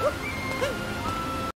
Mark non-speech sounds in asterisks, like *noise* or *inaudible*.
Whoop. *laughs*